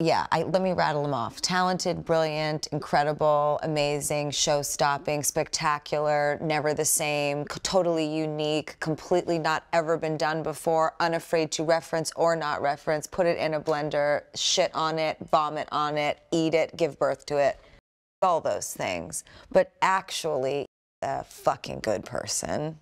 Yeah, I, let me rattle them off. Talented, brilliant, incredible, amazing, show-stopping, spectacular, never the same, totally unique, completely not ever been done before, unafraid to reference or not reference, put it in a blender, shit on it, vomit on it, eat it, give birth to it. All those things. But actually, a fucking good person.